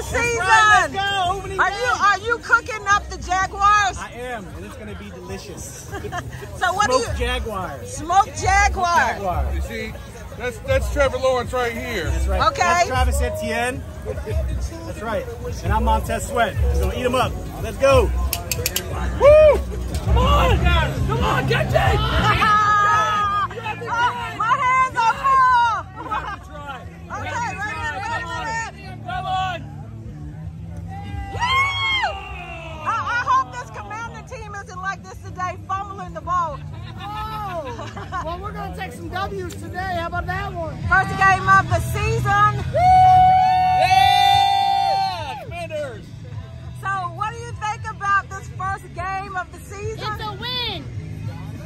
the season. Right, are you are you cooking up the Jaguars? I am, and it's gonna be delicious. so what Smoked do you? Jaguars. Smoked Jaguar. Jaguar. You see, that's that's Trevor Lawrence right here. That's right. Okay. That's Travis Etienne. That's right. And I'm Montez Sweat. We're gonna eat them up. Let's go. Woo! Come on, come on, get it! like this today, fumbling the ball. Oh, well, we're going to take some W's today. How about that one? First game of the season. Yeah! Commanders! So, what do you think about this first game of the season? It's a win.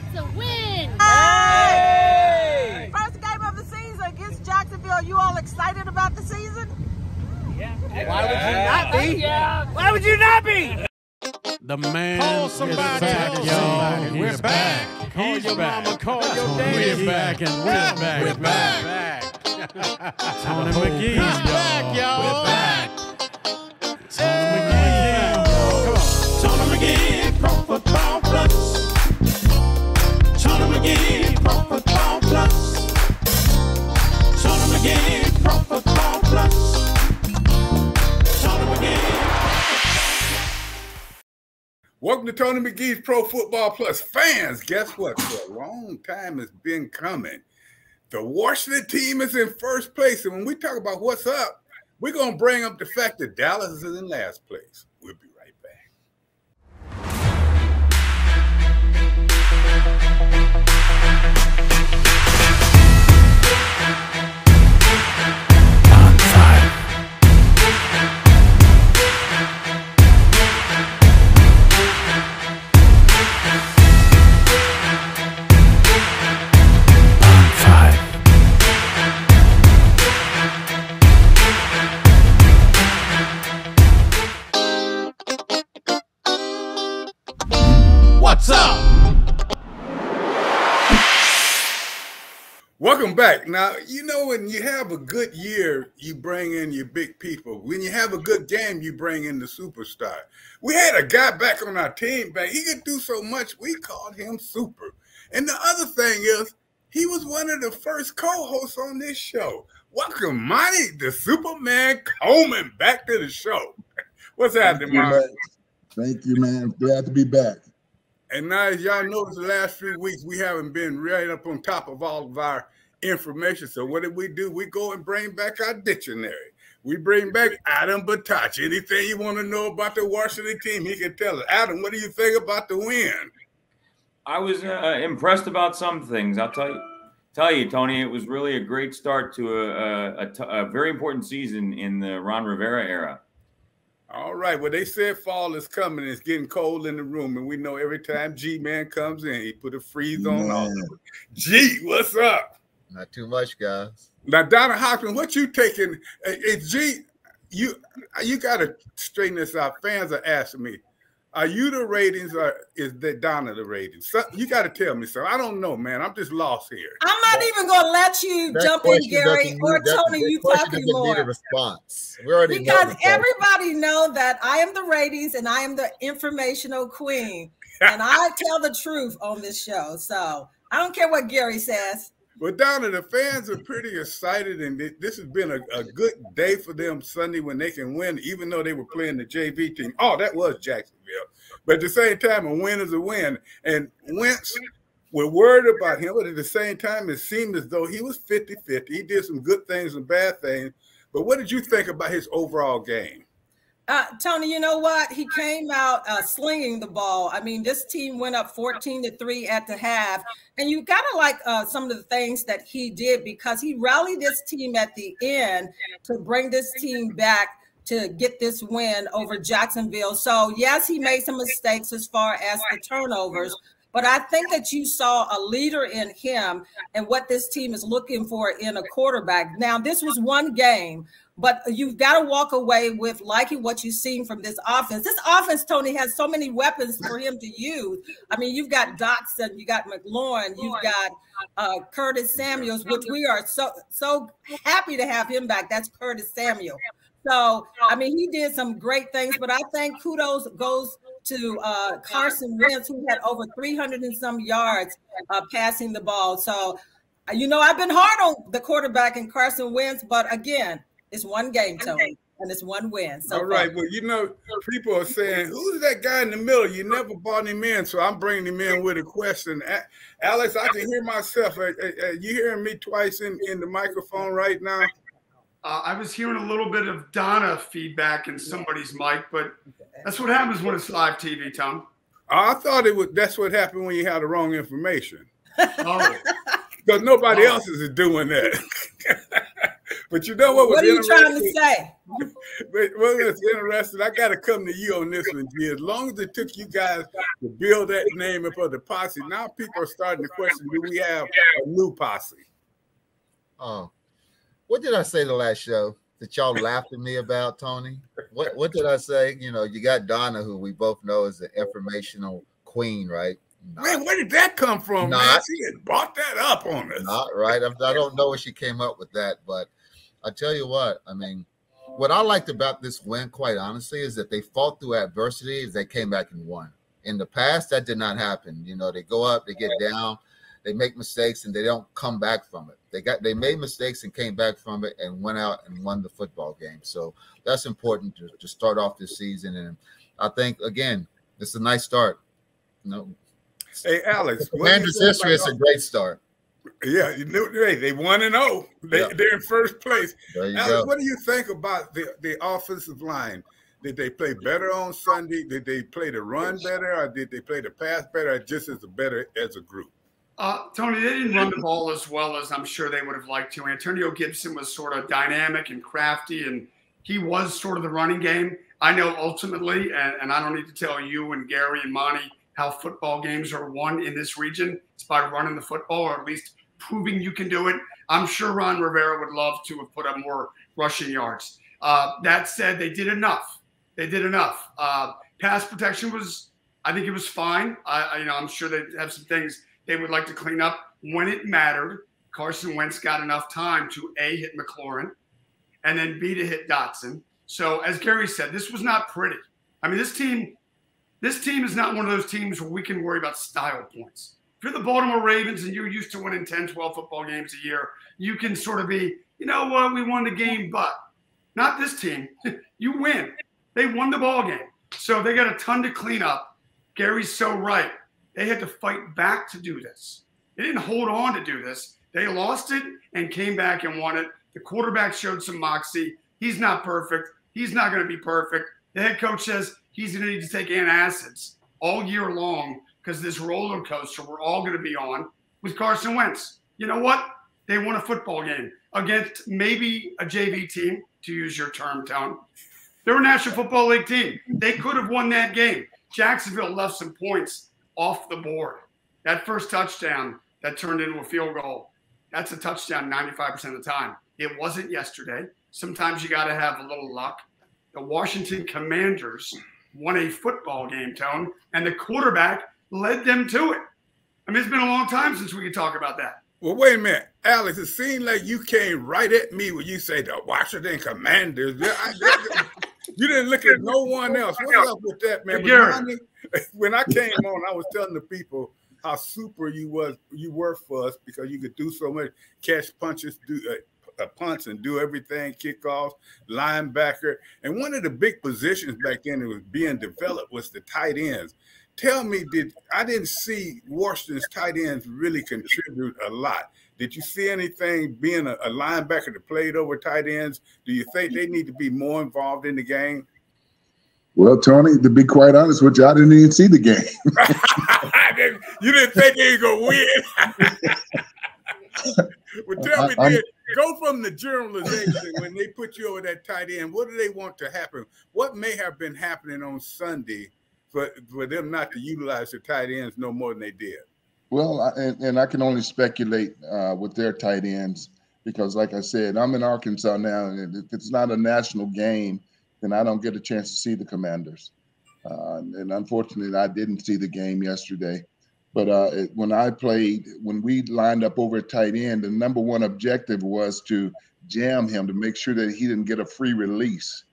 It's a win. Hey! First game of the season against Jacksonville. You all excited about the season? Yeah. Why would you not be? Yeah! Why would you not be? The man Call is back, y'all. We're back. Call He's your back. mama, call your daddy. We're back and we're back. We're back. Tony McGee, back, y'all. We're back. Welcome to Tony McGee's Pro Football Plus fans. Guess what? For a long time it's been coming. The Washington team is in first place. And when we talk about what's up, we're going to bring up the fact that Dallas is in last place. We'll be right back. Welcome back. Now, you know, when you have a good year, you bring in your big people. When you have a good game, you bring in the superstar. We had a guy back on our team, but he could do so much, we called him Super. And the other thing is, he was one of the first co-hosts on this show. Welcome, Monte, the Superman Coleman, back to the show. What's happening, Monte? Thank you, man. Glad to be back. And now, as y'all noticed, the last few weeks we haven't been right up on top of all of our information. So what did we do? We go and bring back our dictionary. We bring back Adam Batach. Anything you want to know about the Washington team, he can tell us. Adam, what do you think about the win? I was uh, impressed about some things. I'll tell you, tell you, Tony. It was really a great start to a, a, a, t- a very important season in the Ron Rivera era. All right. Well, they said fall is coming. It's getting cold in the room, and we know every time G Man comes in, he put a freeze on all. Man. G, what's up? Not too much, guys. Now, Donna Hopkins, what you taking? It's G. You you got to straighten this out. Fans are asking me, are you the ratings or is that Donna the ratings? So, you got to tell me so. I don't know, man. I'm just lost here. I'm not even going to let you jump in, Gary, or Tony. You talking doesn't need a more. response. We already Because the everybody know that I am the ratings and I am the informational queen, and I tell the truth on this show. So I don't care what Gary says. But Donna, the fans are pretty excited, and this has been a, a good day for them Sunday when they can win, even though they were playing the JV team. Oh, that was Jacksonville. But at the same time, a win is a win. And Wentz, we're worried about him, but at the same time, it seemed as though he was 50 50. He did some good things and bad things. But what did you think about his overall game? Uh, Tony, you know what? He came out uh, slinging the ball. I mean, this team went up 14 to 3 at the half. And you got to like uh, some of the things that he did because he rallied this team at the end to bring this team back to get this win over Jacksonville. So, yes, he made some mistakes as far as the turnovers. But I think that you saw a leader in him and what this team is looking for in a quarterback. Now, this was one game, but you've got to walk away with liking what you've seen from this offense. This offense, Tony, has so many weapons for him to use. I mean, you've got Dotson, you got McLaurin, you've got uh, Curtis Samuels, which we are so so happy to have him back. That's Curtis Samuel. So, I mean, he did some great things, but I think kudos goes to uh, Carson Wentz, who had over 300 and some yards uh, passing the ball. So, you know, I've been hard on the quarterback and Carson Wentz, but again, it's one game, Tony, and it's one win. So All right. Well, you know, people are saying, who's that guy in the middle? You never brought him in. So I'm bringing him in with a question. Alex, I can hear myself. Are, are- are you hearing me twice in, in the microphone right now? Uh, I was hearing a little bit of Donna feedback in somebody's mic, but that's what happens when it's live TV, Tom. I thought it would. That's what happened when you had the wrong information. Oh, Because nobody Oh. else is doing that. but you know what was what are you trying to say? But well, it's interesting. I got to come to you on this one, G. As long as it took you guys to build that name up of the posse, now people are starting to question: Do we have a new posse? Oh, what did I say the last show that y'all laughed at me about, Tony? What What did I say? You know, you got Donna, who we both know is the informational queen, right? Man, where did that come from, man? She had brought that up on us. Not right. I'm- I don't know where she came up with that, but I tell you what, I mean, what I liked about this win, quite honestly, is that they fought through adversity. They came back and won. In the past, that did not happen. You know, they go up, they get down, they make mistakes, and they don't come back from it. They got they made mistakes and came back from it and went out and won the football game. So that's important to, to start off this season. And I think again, it's a nice start. You know, Hey, Alex, Commanders history is a great start. Yeah, you know, hey, they one and zero. They Yeah. they're in first place. There you Alex, go. what do you think about the the offensive line? Did they play better on Sunday? Did they play the run better, or did they play the pass better, or just as a better as a group? Uh, Tony, they didn't run the ball as well as I'm sure they would have liked to. Antonio Gibson was sort of dynamic and crafty, and he was sort of the running game. I know ultimately, and, and I don't need to tell you and Gary and Monte how football games are won in this region. It's by running the football, or at least proving you can do it. I'm sure Ron Rivera would love to have put up more rushing yards. Uh, that said, they did enough. They did enough. Uh, pass protection was, I think it was fine. I, you know, I'm sure they have some things they would like to clean up when it mattered. Carson Wentz got enough time to a hit McLaurin, and then b to hit Dotson. So as Gary said, this was not pretty. I mean, this team, this team is not one of those teams where we can worry about style points. If you're the Baltimore Ravens and you're used to winning 10, 12 football games a year, you can sort of be, you know what, we won the game, but not this team. you win. They won the ball game. So they got a ton to clean up. Gary's so right. They had to fight back to do this. They didn't hold on to do this. They lost it and came back and won it. The quarterback showed some moxie. He's not perfect. He's not going to be perfect. The head coach says he's going to need to take antacids all year long because this roller coaster we're all going to be on with Carson Wentz. You know what? They won a football game against maybe a JV team, to use your term, Tone. They're a National Football League team. They could have won that game. Jacksonville left some points off the board. That first touchdown that turned into a field goal, that's a touchdown 95% of the time. It wasn't yesterday. Sometimes you got to have a little luck. The Washington Commanders won a football game, Tone, and the quarterback led them to it. I mean, it's been a long time since we could talk about that. Well, wait a minute, Alex. It seemed like you came right at me when you say the Washington Commanders. I- I- you didn't look at no one else. What's up with that, man? Gary. Ronnie, When I came on, I was telling the people how super you was, you were for us because you could do so much, catch punches, do uh, uh, punts, and do everything, kickoffs, linebacker, and one of the big positions back then that was being developed was the tight ends. Tell me did i didn't see washington's tight ends really contribute a lot. Did you see anything being a, a linebacker that played over tight ends? Do you think they need to be more involved in the game? Well, Tony, to be quite honest with you, I didn't even see the game. you didn't think they were gonna win well tell me I- go from the generalization when they put you over that tight end what do they want to happen what may have been happening on sunday for, for them not to utilize the tight ends no more than they did Well, I, and, and I can only speculate uh, with their tight ends because, like I said, I'm in Arkansas now, and if it's not a national game, then I don't get a chance to see the Commanders. Uh, and unfortunately, I didn't see the game yesterday. But uh, it, when I played, when we lined up over at tight end, the number one objective was to jam him to make sure that he didn't get a free release,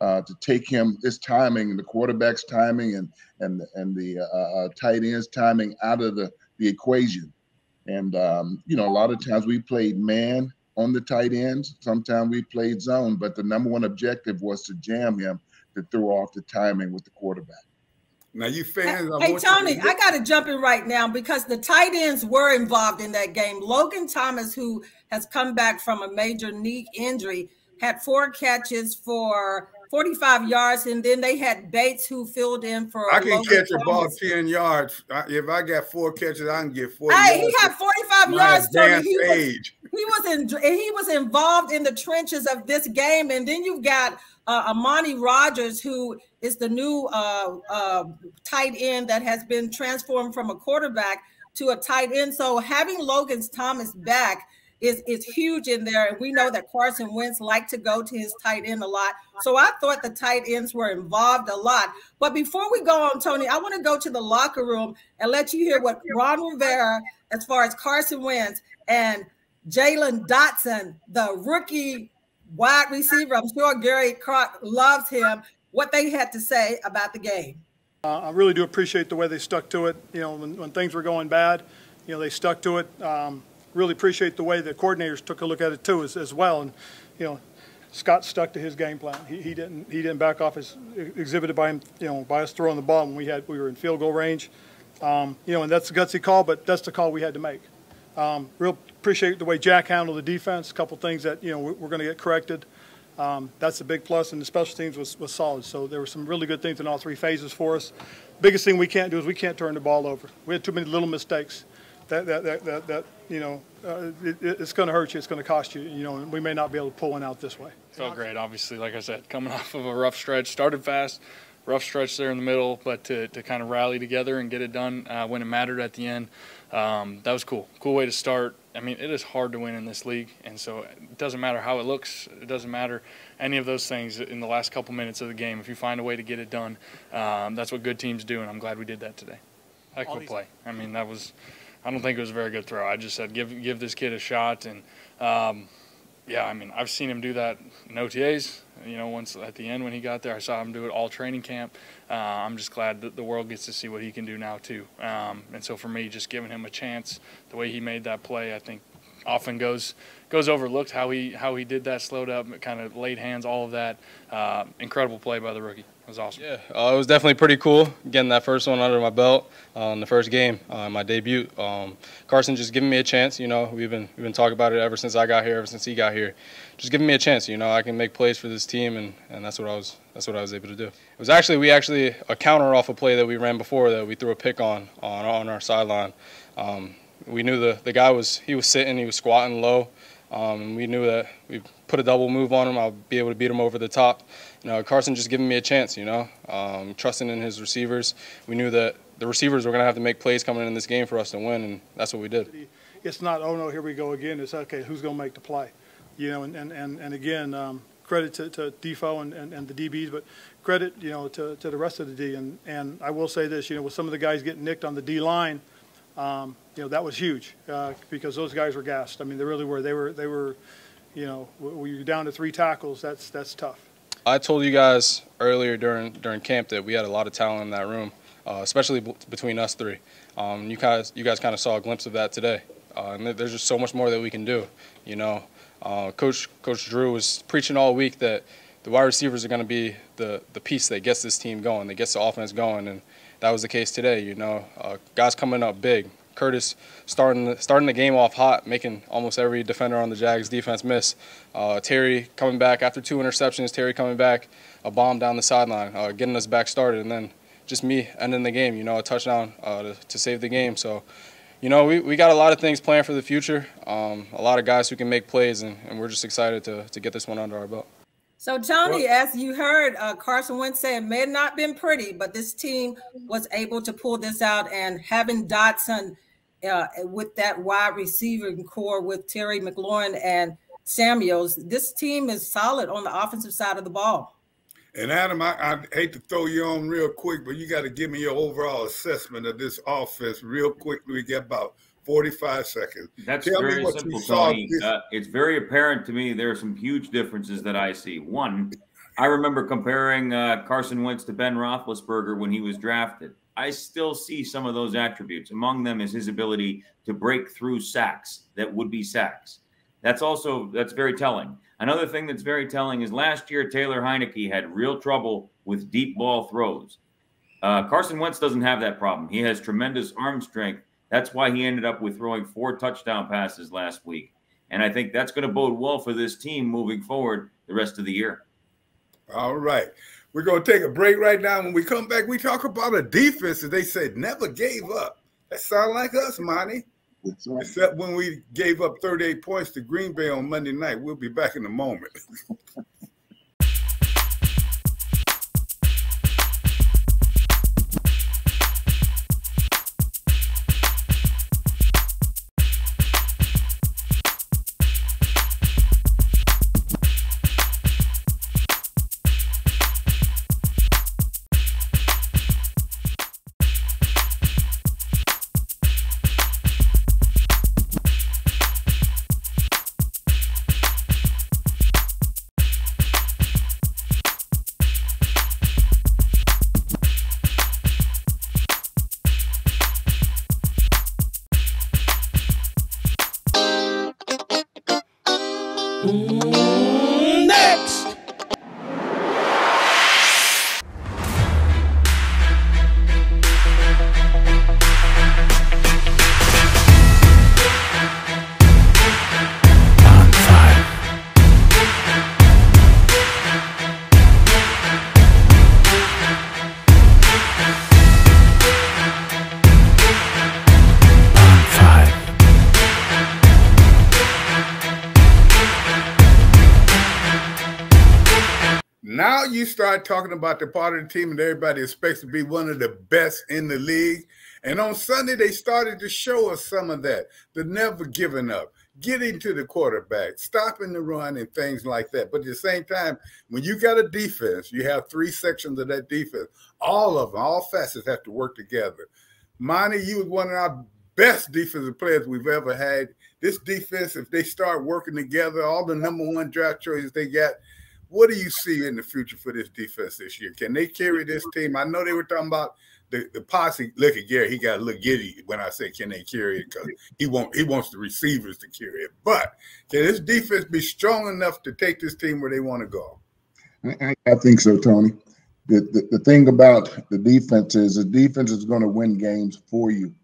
uh, to take him his timing the quarterback's timing and and and the uh, uh, tight end's timing out of the the equation. And um, you know, a lot of times we played man on the tight ends. Sometimes we played zone, but the number one objective was to jam him to throw off the timing with the quarterback. Now, you fans, hey, Tony, I got to jump in right now because the tight ends were involved in that game. Logan Thomas, who has come back from a major knee injury, had four catches for 45 yards, and then they had Bates who filled in for. I can Logan catch a ball 10 yards. If I got four catches, I can get four. Hey, he had 45 yards. Tony. He was, he was in. He was involved in the trenches of this game, and then you've got uh, Armani Rogers, who is the new uh, uh, tight end that has been transformed from a quarterback to a tight end. So having Logan's Thomas back is is huge in there. And we know that Carson Wentz liked to go to his tight end a lot. So I thought the tight ends were involved a lot. But before we go on, Tony, I want to go to the locker room and let you hear what Ron Rivera, as far as Carson Wentz and Jalen Dotson, the rookie wide receiver, I'm sure Gary Clark loves him, what they had to say about the game. Uh, I really do appreciate the way they stuck to it. You know, when, when things were going bad, you know, they stuck to it. Um, really appreciate the way the coordinators took a look at it too as, as well. And you know, Scott stuck to his game plan. He, he didn't he didn't back off as exhibited by him you know by us throwing the ball when we had we were in field goal range. Um, you know, and that's a gutsy call, but that's the call we had to make. Um, real appreciate the way Jack handled the defense. A couple things that you know we're, we're going to get corrected. Um, that's a big plus, and the special teams was, was solid. So there were some really good things in all three phases for us. Biggest thing we can't do is we can't turn the ball over. We had too many little mistakes that that that that, that you know uh, it, it's going to hurt you. It's going to cost you. You know, and we may not be able to pull one out this way. Felt great, obviously. Like I said, coming off of a rough stretch, started fast, rough stretch there in the middle, but to, to kind of rally together and get it done uh, when it mattered at the end, um, that was cool. Cool way to start. I mean, it is hard to win in this league, and so it doesn't matter how it looks. It doesn't matter any of those things in the last couple minutes of the game. If you find a way to get it done, um, that's what good teams do, and I'm glad we did that today. Heck of a play. I mean, that was I don't think it was a very good throw. I just said give give this kid a shot, and um, yeah, I mean I've seen him do that in OTAs. You know, once at the end when he got there, I saw him do it all training camp. Uh, I'm just glad that the world gets to see what he can do now too. Um, and so for me, just giving him a chance, the way he made that play, I think often goes goes overlooked how he how he did that, slowed up, kind of laid hands, all of that. Uh, incredible play by the rookie. Was awesome. Yeah, uh, it was definitely pretty cool getting that first one under my belt uh, in the first game, uh, my debut. Um, Carson just giving me a chance. You know, we've been we've been talking about it ever since I got here, ever since he got here. Just giving me a chance. You know, I can make plays for this team, and, and that's what I was that's what I was able to do. It was actually we actually a counter off a play that we ran before that we threw a pick on on on our sideline. Um, we knew the the guy was he was sitting, he was squatting low. Um, we knew that we put a double move on him, I'll be able to beat him over the top. You know, Carson just giving me a chance, you know, um, trusting in his receivers. We knew that the receivers were going to have to make plays coming in this game for us to win, and that's what we did. It's not, oh no, here we go again. It's okay, who's going to make the play? You know, and, and, and, again, um, credit to, to Defoe and, and, and, the DBs, but credit, you know, to, to the rest of the D. And, and I will say this, you know, with some of the guys getting nicked on the D line, um, you know, that was huge uh, because those guys were gassed. I mean, they really were. They were, they were, you know, when you're down to three tackles, that's that's tough. I told you guys earlier during during camp that we had a lot of talent in that room, uh, especially between us three. Um, you guys, you guys kind of saw a glimpse of that today. Uh, and there's just so much more that we can do. You know, uh, Coach Coach Drew was preaching all week that the wide receivers are going to be the the piece that gets this team going, that gets the offense going, and that was the case today. You know, uh, guys coming up big. Curtis starting starting the game off hot, making almost every defender on the Jags defense miss. Uh, Terry coming back after two interceptions. Terry coming back, a bomb down the sideline, uh, getting us back started, and then just me ending the game. You know, a touchdown uh, to, to, save the game. So, you know, we, we got a lot of things planned for the future. Um, a lot of guys who can make plays, and, and we're just excited to to get this one under our belt. So, Tony, well, as you heard, uh, Carson Wentz say it may have not been pretty, but this team was able to pull this out. And having Dotson uh, with that wide receiving core with Terry McLaurin and Samuels, this team is solid on the offensive side of the ball. And Adam, I, I, hate to throw you on real quick, but you got to give me your overall assessment of this offense real quickly. We get about 45 seconds. That's Tell very simple. Tony. Uh, it's very apparent to me there are some huge differences that I see. One, I remember comparing uh, Carson Wentz to Ben Roethlisberger when he was drafted. I still see some of those attributes. Among them is his ability to break through sacks that would be sacks. That's also that's very telling. Another thing that's very telling is last year Taylor Heinicke had real trouble with deep ball throws. Uh, Carson Wentz doesn't have that problem. He has tremendous arm strength. That's why he ended up with throwing four touchdown passes last week. And I think that's going to bode well for this team moving forward the rest of the year. All right. We're going to take a break right now. When we come back, we talk about a defense that they said never gave up. That sound like us, Monte. Except when we gave up 38 points to Green Bay on Monday night. We'll be back in a moment. you start talking about the part of the team that everybody expects to be one of the best in the league. And on Sunday, they started to show us some of that. The never giving up, getting to the quarterback, stopping the run, and things like that. But at the same time, when you got a defense, you have three sections of that defense. All of them, all facets have to work together. Monte, you was one of our best defensive players we've ever had. This defense, if they start working together, all the number one draft choices they got, what do you see in the future for this defense this year? Can they carry this team? I know they were talking about the, the posse. Look at Gary; he got a little giddy when I said, can they carry it because he he wants the receivers to carry it. But can this defense be strong enough to take this team where they want to go? I, I think so, Tony. The, the the thing about the defense is the defense is going to win games for you,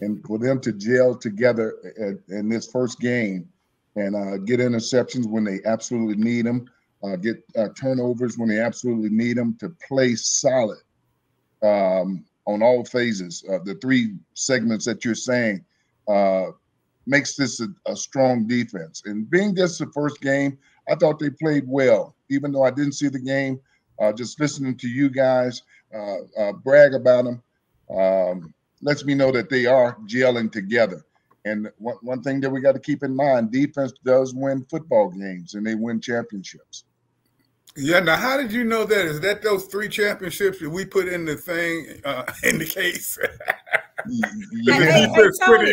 and for them to gel together at, in this first game and uh, get interceptions when they absolutely need them, uh, get uh, turnovers when they absolutely need them to play solid um, on all phases. Uh, the three segments that you're saying uh, makes this a, a strong defense. And being this the first game, I thought they played well, even though I didn't see the game. Uh, just listening to you guys uh, brag about them um, lets me know that they are gelling together. And one, one thing that we got to keep in mind defense does win football games and they win championships. Yeah. Now, how did you know that? Is that those three championships that we put in the thing uh, in the case? Hey, hey, hey, Tony,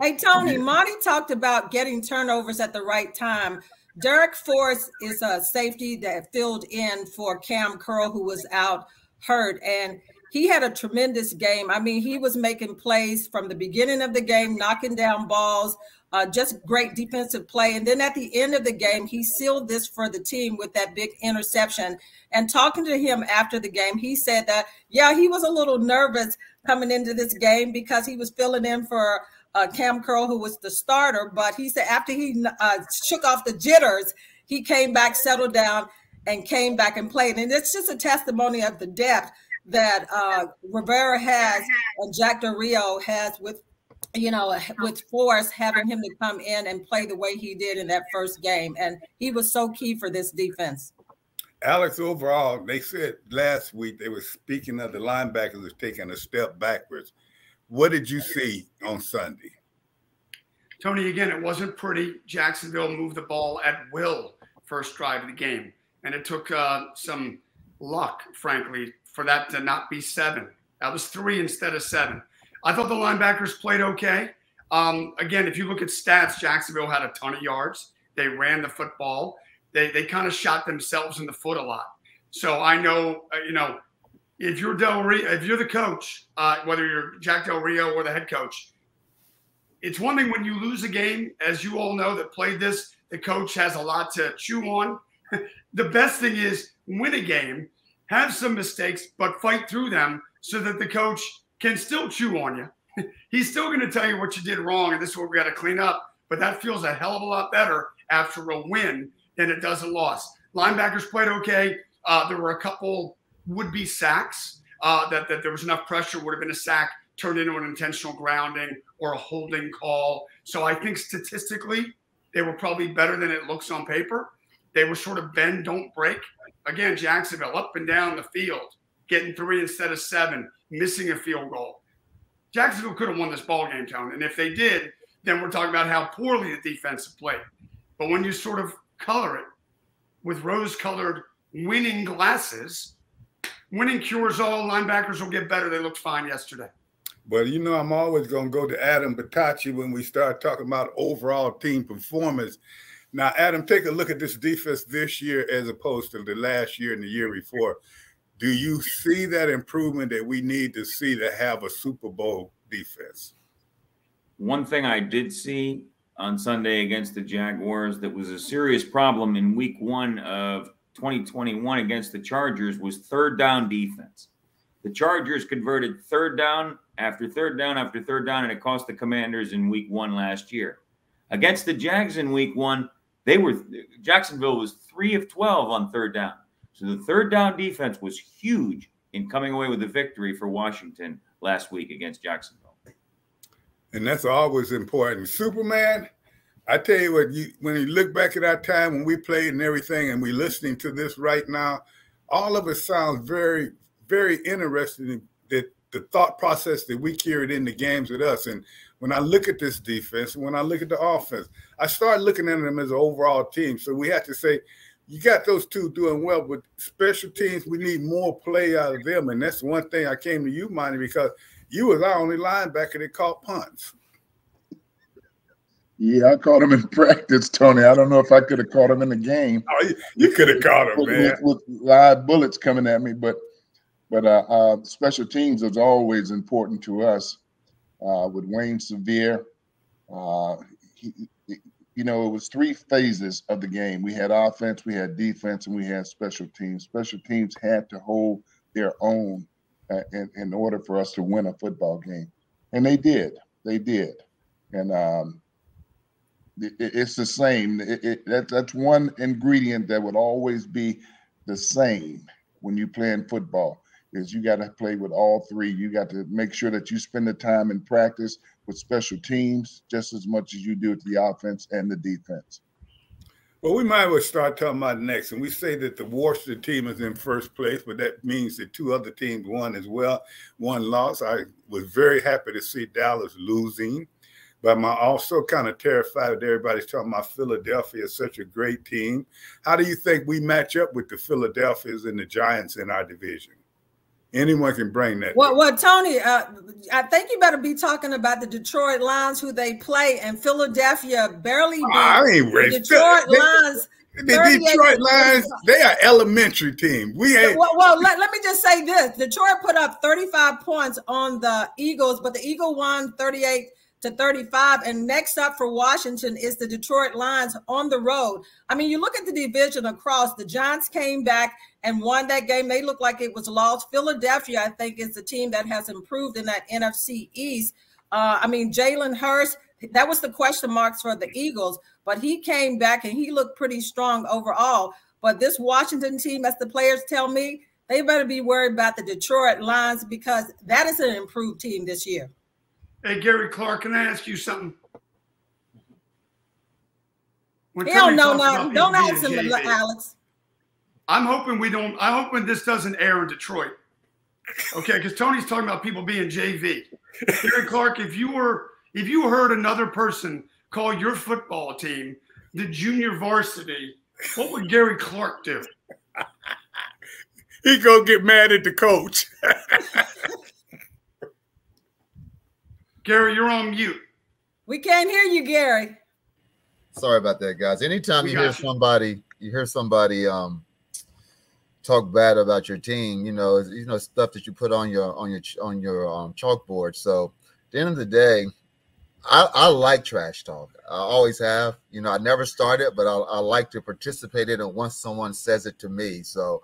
hey, Tony, Monte talked about getting turnovers at the right time. Darrick Forrest is a safety that filled in for Cam Curl, who was out hurt. And he had a tremendous game. I mean, he was making plays from the beginning of the game, knocking down balls, uh, just great defensive play. And then at the end of the game, he sealed this for the team with that big interception. And talking to him after the game, he said that, yeah, he was a little nervous coming into this game because he was filling in for uh, Cam Curl, who was the starter. But he said after he uh, shook off the jitters, he came back, settled down, and came back and played. And it's just a testimony of the depth that uh, Rivera has and Jack Del Rio has with, you know, with Forrest having him to come in and play the way he did in that first game. And he was so key for this defense. Alex, overall, they said last week they were speaking of the linebackers was taking a step backwards. What did you see on Sunday? Tony, again, it wasn't pretty. Jacksonville moved the ball at will first drive of the game, and it took uh, some luck, frankly, for that to not be seven. That was three instead of seven. I thought the linebackers played okay. Um, again, if you look at stats, Jacksonville had a ton of yards. They ran the football. They they kind of shot themselves in the foot a lot. So I know, uh, you know, if you're Del Rio, if you're the coach, uh, whether you're Jack Del Rio or the head coach, it's one thing when you lose a game, as you all know that played this, the coach has a lot to chew on. the best thing is win a game, have some mistakes, but fight through them so that the coach can still chew on you. He's still going to tell you what you did wrong, and this is what we got to clean up. But that feels a hell of a lot better after a win than it does a loss. Linebackers played okay. Uh, there were a couple would-be sacks uh, that that there was enough pressure would have been a sack turned into an intentional grounding or a holding call. So I think statistically they were probably better than it looks on paper. They were sort of bend don't break. Again, Jacksonville up and down the field, getting three instead of seven, missing a field goal. Jacksonville could have won this ball game, Tone. And if they did, then we're talking about how poorly the defense played. But when you sort of color it with rose-colored winning glasses, winning cures all. Linebackers will get better. They looked fine yesterday. But you know, I'm always going to go to Adam Batacci when we start talking about overall team performance. Now, Adam, take a look at this defense this year as opposed to the last year and the year before. Do you see that improvement that we need to see to have a Super Bowl defense? One thing I did see on Sunday against the Jaguars that was a serious problem in week one of 2021 against the Chargers was third down defense. The Chargers converted third down after third down after third down, and it cost the Commanders in week one last year. Against the Jags in week one, they were Jacksonville was three of 12 on third down. So the third down defense was huge in coming away with the victory for Washington last week against Jacksonville. And that's always important. Superman, I tell you what, you, when you look back at our time when we played and everything, and we're listening to this right now, all of it sounds very, very interesting. That the thought process that we carried in the games with us, and when I look at this defense, when I look at the offense, I start looking at them as an overall team. So we have to say, you got those two doing well, but special teams, we need more play out of them, and that's one thing I came to you, Monte, because you was our only linebacker that caught punts. Yeah, I caught him in practice, Tony. I don't know if I could have caught him in the game. Oh, you, you could have caught him, with, man. With, with, live bullets coming at me, but but uh, uh, special teams is always important to us. Uh, with Wayne Sevier, uh, he, he, you know, it was three phases of the game. We had offense, we had defense, and we had special teams. Special teams had to hold their own uh, in, in order for us to win a football game, and they did. They did, and um, it's the same. It, it, that, that's one ingredient that would always be the same when you play in football is you got to play with all three. You got to make sure that you spend the time in practice with special teams just as much as you do with the offense and the defense. Well, we might as well start talking about next. And we say that the Washington team is in first place, but that means that two other teams won as well. One loss. I was very happy to see Dallas losing. But I'm also kind of terrified that everybody's talking about Philadelphia is such a great team. How do you think we match up with the Philadelphias and the Giants in our division? Anyone can bring that. Well, well, Tony, uh, I think you better be talking about the Detroit Lions, who they play, and Philadelphia barely beat I ain't ready. Detroit Lions. The Detroit Lions, they are elementary team. We ain't. Well, well let, let me just say this: Detroit put up 35 points on the Eagles, but the Eagle won 38- to 35. And next up for Washington is the Detroit Lions on the road. I mean, you look at the division across, the Giants came back and won that game. They look like it was lost. Philadelphia, I think, is the team that has improved in that NFC East. Uh, I mean, Jalen Hurts, that was the question marks for the Eagles, but he came back and he looked pretty strong overall. But this Washington team, as the players tell me, they better be worried about the Detroit Lions because that is an improved team this year. Hey, Gary Clark, can I ask you something? When he don't know nothing. Don't ask him, Alex. I'm hoping we don't. I'm hoping this doesn't air in Detroit. Okay, because Tony's talking about people being JV. Gary Clark, if you were, if you heard another person call your football team the junior varsity, what would Gary Clark do? he go get mad at the coach. Gary, you're on mute. We can't hear you, Gary. Sorry about that, guys. Anytime you hear you. somebody, you hear somebody um talk bad about your team, you know, you know stuff that you put on your on your on your um chalkboard. So at the end of the day, I, I like trash talk. I always have. You know, I never started, but I, I like to participate in it once someone says it to me. So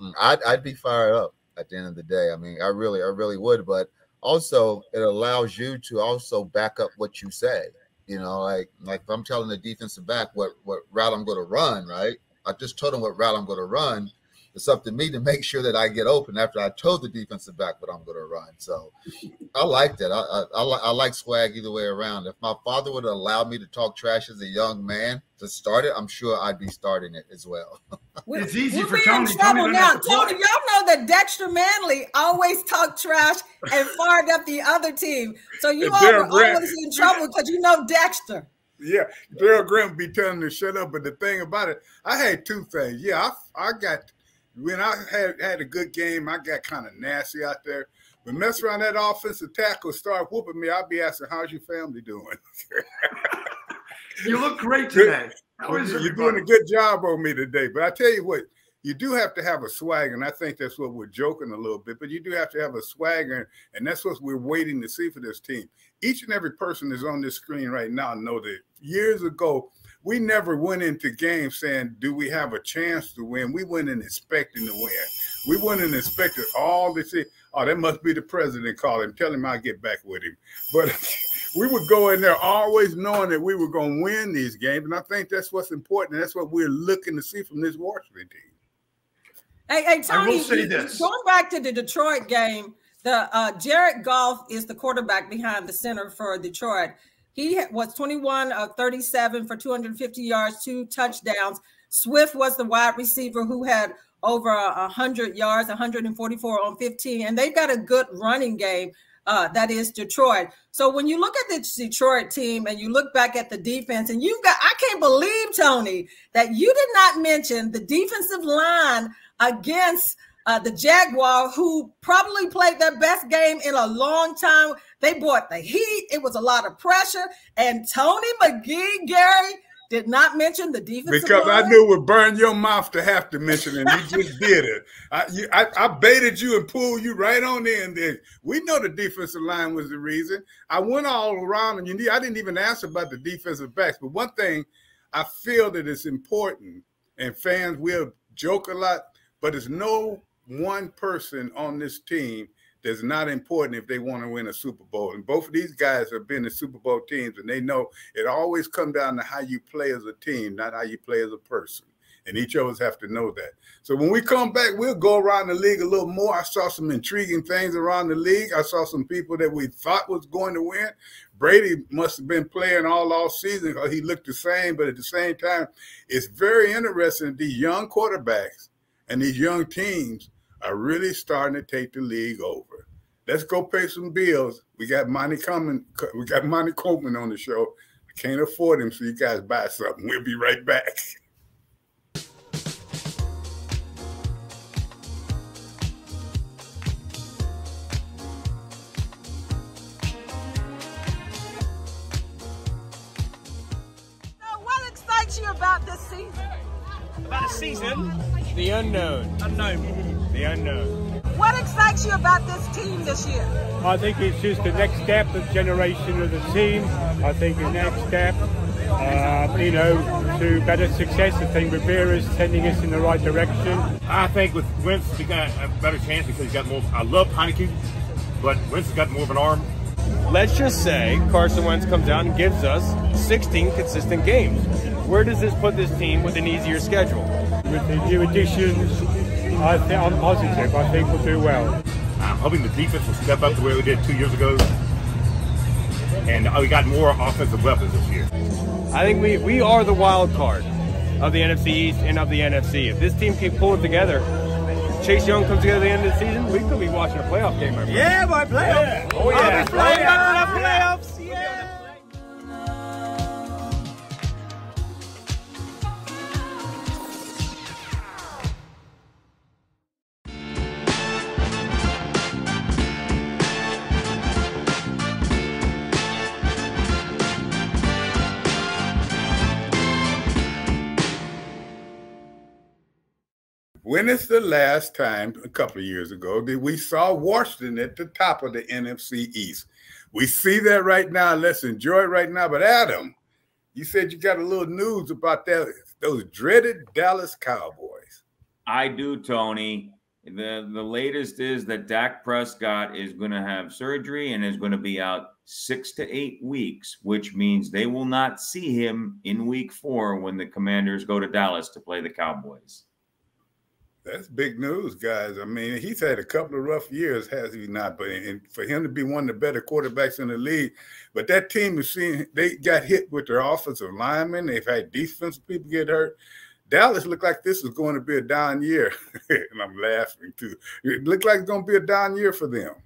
mm, I'd, I'd be fired up at the end of the day. I mean, I really, I really would. But also, it allows you to also back up what you say. You know, like like if I'm telling the defensive back what what route I'm going to run, right? I just told him what route I'm going to run. It's up to me to make sure that I get open after I told the defensive back what I'm going to run. So I like that. I I, I, like swag either way around. If my father would allow me to talk trash as a young man to start it, I'm sure I'd be starting it as well. We- It's easy we'll for be Tony. in trouble Tony now. have to play. Tony, y'all know that Dexter Manley always talked trash and fired up the other team. So you And all Darren were Grant- always in trouble because you know Dexter. Yeah, Darryl Grant be telling them to shut up. But the thing about it, I had two things. Yeah, I, I got when I had had a good game, I got kind of nasty out there. But mess around that offensive tackle, start whooping me. I'll be asking, "How's your family doing?" You look great today. Is You're everybody? doing a good job on me today. But I tell you what, you do have to have a swagger, and I think that's what we're joking a little bit. But you do have to have a swagger, and that's what we're waiting to see for this team. Each and every person that's on this screen right now know that years ago we never went into games saying, "Do we have a chance to win?" We went in expecting to win. We went in expecting all this. Oh, that must be the president calling. Tell him I'll get back with him. But we would go in there always knowing that we were going to win these games, and I think that's what's important. and That's what we're looking to see from this Washington team. Hey, hey, Tony, say you- this. going back to the Detroit game, the uh, Jared Goff is the quarterback behind the center for Detroit. He was 21 of 37 for 250 yards, two touchdowns. Swift was the wide receiver who had over 100 yards, 144 on 15, and they've got a good running game. Uh, that is Detroit. So when you look at the Detroit team and you look back at the defense, and you've got, I can't believe, Tony, that you did not mention the defensive line against uh, the Jaguar, who probably played their best game in a long time. They brought the heat. It was a lot of pressure. And Tony McGee, Gary, did not mention the defensive Because I knew it would burn your mouth to have to mention it. and You just did it. I, you, I, I baited you and pulled you right on in there. We know the defensive line was the reason. I went all around, and you need, I didn't even ask about the defensive backs. But one thing I feel that it's important, and fans will joke a lot, but it's no one person on this team that's not important if they want to win a Super Bowl. And both of these guys have been in Super Bowl teams, and they know it always comes down to how you play as a team, not how you play as a person. And each of us have to know that. So when we come back, we'll go around the league a little more. I saw some intriguing things around the league. I saw some people that we thought was going to win. Brady must have been playing all off season because he looked the same, but at the same time, it's very interesting. These young quarterbacks and these young teams are really starting to take the league over. Let's go pay some bills. We got Monte coming. We got Monte Coleman on the show. I can't afford him, so you guys buy something. We'll be right back. So what excites you about this season? About a season? The unknown. Unknown. The unknown. What excites you about this team this year? I think it's just the next step of generation of the team. I think the next step, uh, you know, to better success. I think Rivera's sending us in the right direction. I think with Wentz, we got a better chance because he's got more. I love Heinicke, but Wentz has got more of an arm. Let's just say Carson Wentz comes out and gives us 16 consistent games. Where does this put this team with an easier schedule? With the new additions, I think I'm positive. I think we'll do well. I'm hoping the defense will step up the way we did two years ago, and uh, we got more offensive weapons this year. I think we, we are the wild card of the NFC East and of the NFC. If this team can pull it together, Chase Young comes together at the end of the season, we could be watching a playoff game. my friend. Yeah, boy, playoff. Oh yeah. I'll be flying Oh, yeah. the playoffs. When is the last time, a couple of years ago, that we saw Washington at the top of the NFC East? We see that right now. Let's enjoy it right now. But Adam, you said you got a little news about that those dreaded Dallas Cowboys. I do, Tony. The the latest is that Dak Prescott is going to have surgery and is going to be out six to eight weeks, which means they will not see him in week four when the commanders go to Dallas to play the Cowboys. That's big news, guys. I mean, he's had a couple of rough years, has he not? But and for him to be one of the better quarterbacks in the league, but that team is seeing they got hit with their offensive linemen. They've had defensive people get hurt. Dallas looked like this was going to be a down year, and I'm laughing too. It looked like it's going to be a down year for them.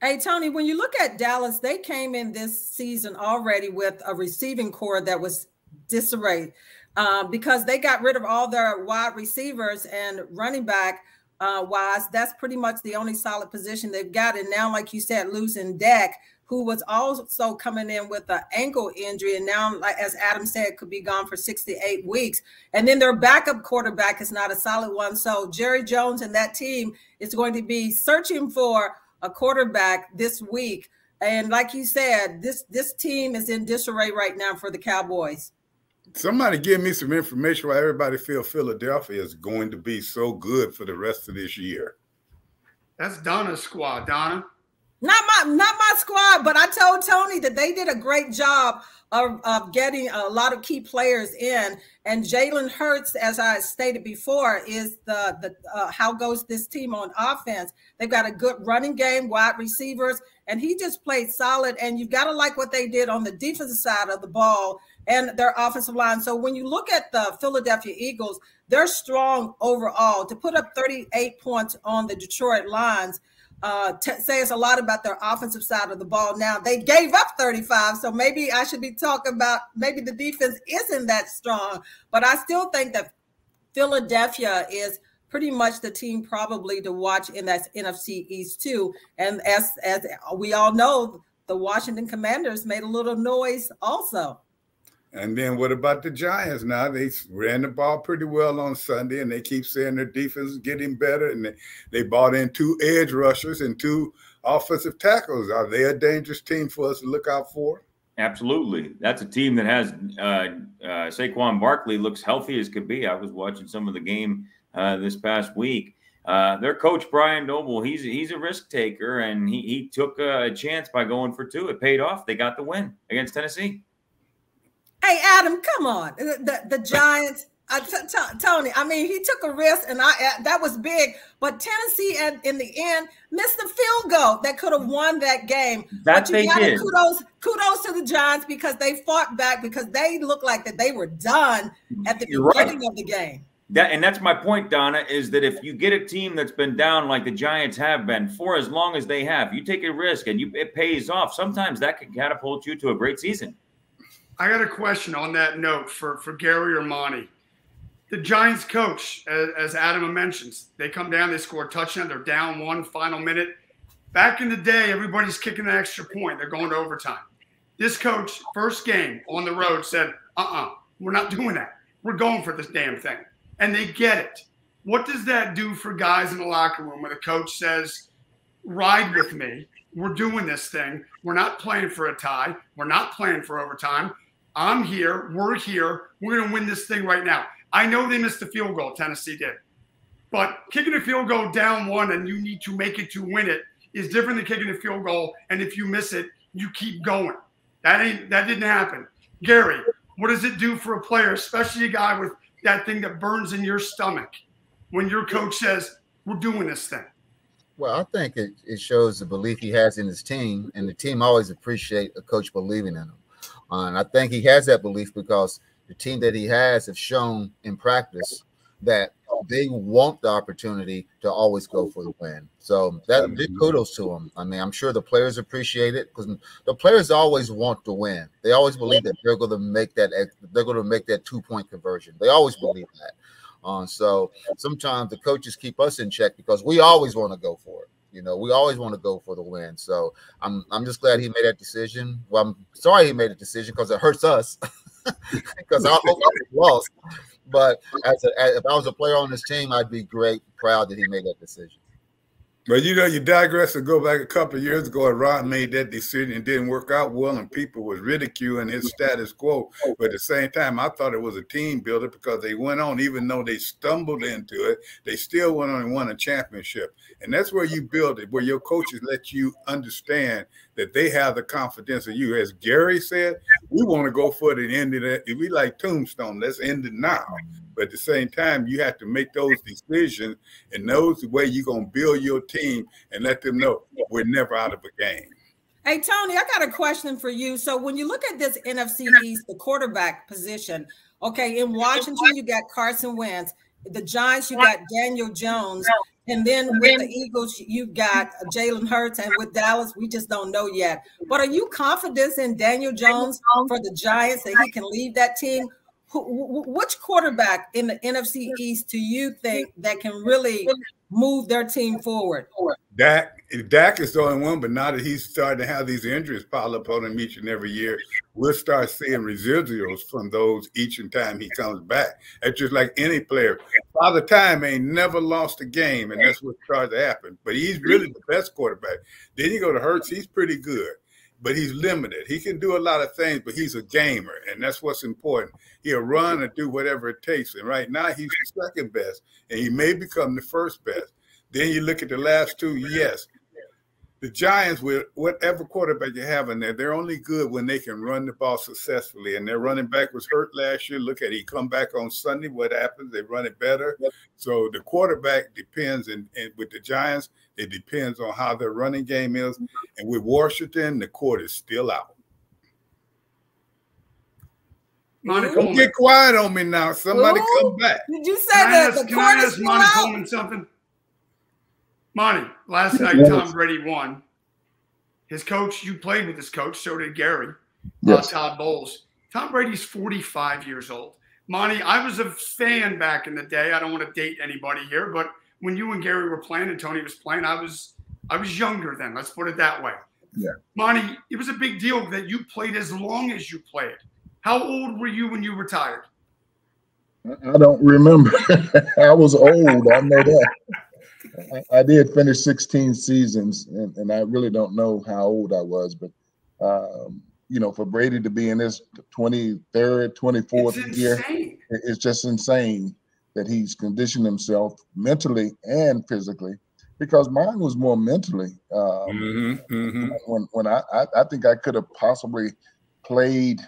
Hey Tony, when you look at Dallas, they came in this season already with a receiving core that was disarray um, because they got rid of all their wide receivers and running back uh, wise. That's pretty much the only solid position they've got. And now, like you said, losing Dak, who was also coming in with an ankle injury, and now, like as Adam said, could be gone for 68 weeks. And then their backup quarterback is not a solid one. So Jerry Jones and that team is going to be searching for a quarterback this week. And like you said, this this team is in disarray right now for the Cowboys somebody give me some information why everybody feel Philadelphia is going to be so good for the rest of this year. That's Donna's squad, Donna. Not my not my squad, but I told Tony that they did a great job of, of getting a lot of key players in. And Jalen Hurts, as I stated before, is the the uh, how goes this team on offense? They've got a good running game, wide receivers, and he just played solid. And you've got to like what they did on the defensive side of the ball and their offensive line. So when you look at the Philadelphia Eagles, they're strong overall. To put up 38 points on the Detroit Lions uh, t- says a lot about their offensive side of the ball. Now they gave up 35, so maybe I should be talking about maybe the defense isn't that strong, but I still think that Philadelphia is pretty much the team probably to watch in that NFC East too. And as as we all know, the Washington Commanders made a little noise also. And then what about the Giants? Now they ran the ball pretty well on Sunday, and they keep saying their defense is getting better. And they, they bought in two edge rushers and two offensive tackles. Are they a dangerous team for us to look out for? Absolutely. That's a team that has uh, uh, Saquon Barkley looks healthy as could be. I was watching some of the game uh, this past week. Uh, their coach Brian Daboll, he's he's a risk taker, and he he took a chance by going for two. It paid off. They got the win against Tennessee. Hey, Adam, come on. The, the, the Giants, uh, t- t- Tony, I mean, he took a risk and I uh, that was big, but Tennessee at, in the end missed the field goal that could have won that game. That but you they did. kudos kudos to the Giants because they fought back because they looked like that they were done at the You're right. beginning of the game. That and that's my point, Donna, is that if you get a team that's been down like the Giants have been for as long as they have, you take a risk and you it pays off. Sometimes that can catapult you to a great season. I got a question on that note for, for Gary or Monte. The Giants coach, as, as Adam mentions, they come down, they score a touchdown, they're down one final minute. Back in the day, everybody's kicking an extra point. They're going to overtime. This coach, first game on the road, said, uh uh-uh, uh, we are not doing that. We're going for this damn thing. And they get it. What does that do for guys in the locker room when the coach says, ride with me? We're doing this thing. We're not playing for a tie. We're not playing for overtime. I'm here. We're here. We're going to win this thing right now. I know they missed the field goal. Tennessee did. But kicking a field goal down one and you need to make it to win it is different than kicking a field goal. And if you miss it, you keep going. That ain't that didn't happen. Gary, what does it do for a player, especially a guy with that thing that burns in your stomach when your coach says, We're doing this thing? Well, I think it, it shows the belief he has in his team, and the team always appreciate a coach believing in him. Uh, and I think he has that belief because the team that he has have shown in practice that they want the opportunity to always go for the win. So that big kudos to him. I mean, I'm sure the players appreciate it because the players always want to win. They always believe that they're going to make that they're going to make that two point conversion. They always believe that. Uh, so sometimes the coaches keep us in check because we always want to go for it. You know, we always want to go for the win. So I'm I'm just glad he made that decision. Well, I'm sorry he made a decision because it hurts us because I hope I lost. but as, a, as if I was a player on this team, I'd be great, proud that he made that decision. But you know, you digress and go back a couple of years ago, and Ron made that decision and didn't work out well, and people was ridiculing his status quo. But at the same time, I thought it was a team builder because they went on, even though they stumbled into it, they still went on and won a championship. And that's where you build it, where your coaches let you understand that they have the confidence in you. As Gary said, we want to go for it and end it. If we like Tombstone, let's end it now. But at the same time, you have to make those decisions, and those the way you're gonna build your team and let them know we're never out of a game. Hey Tony, I got a question for you. So when you look at this NFC East, the quarterback position, okay, in Washington you got Carson Wentz, the Giants you got Daniel Jones, and then with the Eagles you got Jalen Hurts, and with Dallas we just don't know yet. But are you confident in Daniel Jones for the Giants that he can lead that team? Which quarterback in the NFC East do you think that can really move their team forward? Dak, Dak is the only one, but now that he's starting to have these injuries pile up on him each and every year, we'll start seeing residuals from those each and time he comes back. It's just like any player. Father Time ain't never lost a game, and that's what starts to happen. But he's really the best quarterback. Then you go to Hurts, he's pretty good but he's limited. He can do a lot of things, but he's a gamer, and that's what's important. He'll run and do whatever it takes. And right now, he's the second best, and he may become the first best. Then you look at the last two. Yes, the Giants, with whatever quarterback you have in there, they're only good when they can run the ball successfully. And their running back was hurt last year. Look at he come back on Sunday. What happens? They run it better. So the quarterback depends, and, and with the Giants, it depends on how their running game is. And with Washington, the court is still out. Monte Don't get quiet on me now. Somebody Ooh. come back. Did you say that the can court is ask still Monte out? Coleman something? Monte, last night Yes. Tom Brady won. His coach, you played with his coach, so did Gary, Yes. uh, Todd Bowles. Tom Brady's 45 years old. Monte, I was a fan back in the day. I don't want to date anybody here, but when you and Gary were playing and Tony was playing, I was I was younger then. Let's put it that way. Yeah. Monte, it was a big deal that you played as long as you played. How old were you when you retired? I don't remember. I was old. I know that. I, I did finish 16 seasons, and, and I really don't know how old I was, but um, you know, for Brady to be in his 23rd, 24th It's year, it's just insane that he's conditioned himself mentally and physically. Because mine was more mentally. Um, Mhm, mhm. when when I, I I think I could have possibly played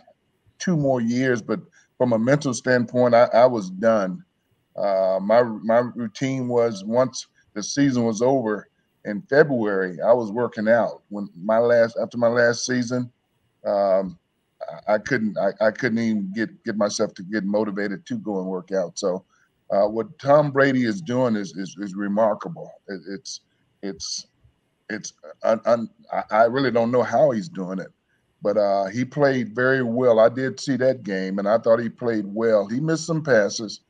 two more years, but from a mental standpoint, I, I was done. Uh, my my routine was once the season was over in February, I was working out. When my last after my last season, um, I, I couldn't I, I couldn't even get get myself to get motivated to go and work out. So uh, what Tom Brady is doing is is, is remarkable. It, it's it's it's un, I, I really don't know how he's doing it, but uh, he played very well. I did see that game, and I thought he played well. He missed some passes.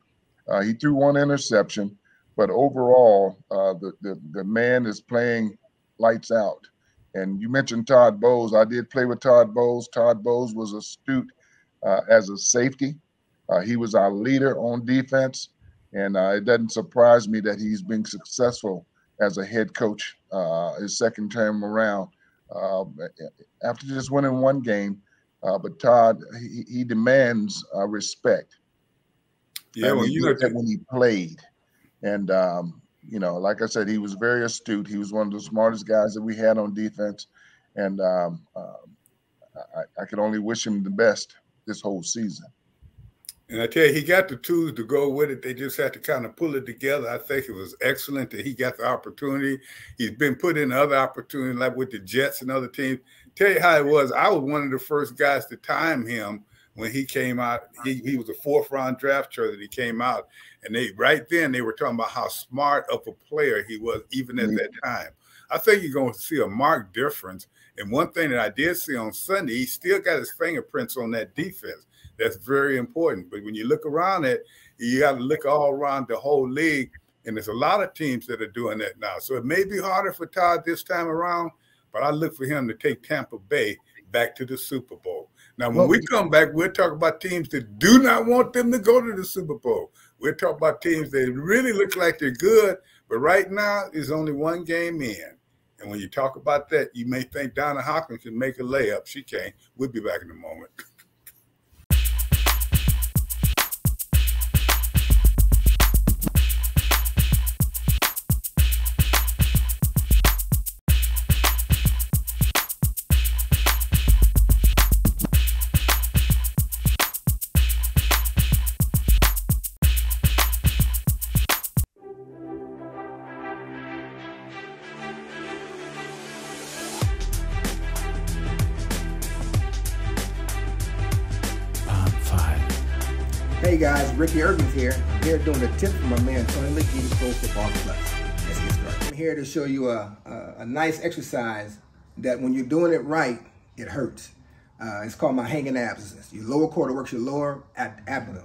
Uh, he threw one interception, but overall, uh, the, the the man is playing lights out. And you mentioned Todd Bowles. I did play with Todd Bowles. Todd Bowles was astute uh, as a safety. Uh, he was our leader on defense, and uh, it doesn't surprise me that he's been successful as a head coach uh, his second term around. Uh, after just winning one game, uh, but Todd he, he demands uh, respect. Yeah, and well, you know, that when he played, and um, you know, like I said, he was very astute. He was one of the smartest guys that we had on defense, and um, um, I, I could only wish him the best this whole season. And I tell you, he got the tools to go with it. They just had to kind of pull it together. I think it was excellent that he got the opportunity. He's been put in other opportunities, like with the Jets and other teams. Tell you how it was. I was one of the first guys to time him when he came out. He, he was a fourth round draft choice that he came out. And they right then they were talking about how smart of a player he was, even at mm-hmm. that time. I think you're going to see a marked difference. And one thing that I did see on Sunday, he still got his fingerprints on that defense. That's very important. But when you look around it, you got to look all around the whole league. And there's a lot of teams that are doing that now. So it may be harder for Todd this time around, but I look for him to take Tampa Bay back to the Super Bowl. Now, when we come back, we'll talk about teams that do not want them to go to the Super Bowl. We'll talk about teams that really look like they're good, but right now is only one game in. And when you talk about that, you may think Donna Hopkins can make a layup. She can't. We'll be back in a moment. Hey guys, Ricky Ervins here. Here doing a tip from my man Tony McGee, Pro Football Plus. Let's get started. I'm here to show you a, a, a nice exercise that when you're doing it right, it hurts. Uh, it's called my hanging abs. Your lower quarter works your lower ab abdomen.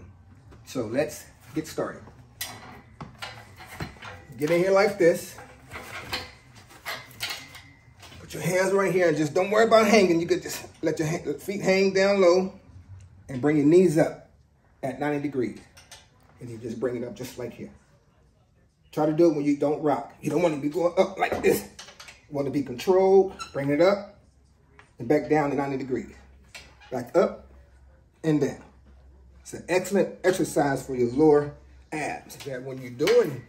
So let's get started. Get in here like this. Put your hands right here and just don't worry about hanging. You could just let your feet hang down low and bring your knees up at 90 degrees. And you just bring it up just like here. Try to do it when you don't rock. You don't want to be going up like this. You want to be controlled. Bring it up and back down to 90 degrees. Back up and down. It's an excellent exercise for your lower abs. That when you're doing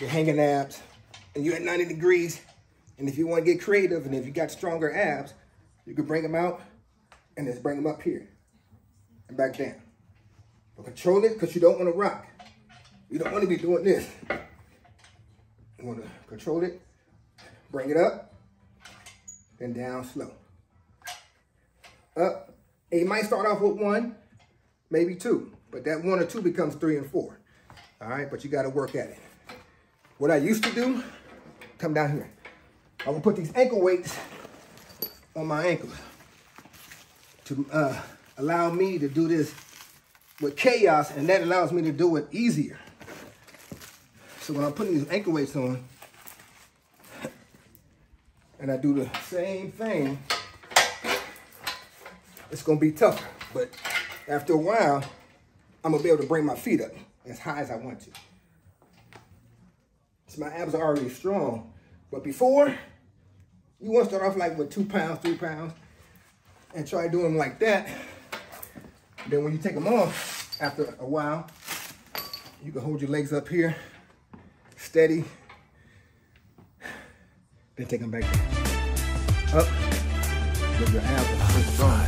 your hanging abs and you're at 90 degrees, and if you want to get creative and if you got stronger abs, you can bring them out and just bring them up here and back down. But control it because you don't want to rock. You don't want to be doing this. You want to control it, bring it up, then down slow. Up. And you might start off with one, maybe two, but that one or two becomes three and four. All right, but you got to work at it. What I used to do, come down here. I'm gonna put these ankle weights on my ankles to uh, allow me to do this with chaos, and that allows me to do it easier. So when I'm putting these ankle weights on, and I do the same thing, it's gonna be tougher. But after a while, I'm gonna be able to bring my feet up as high as I want to. So my abs are already strong. But before, you wanna start off like with two pounds, three pounds, and try doing them like that. Then when you take them off, after a while, you can hold your legs up here, steady, then take them back down. Up, with your abs strong.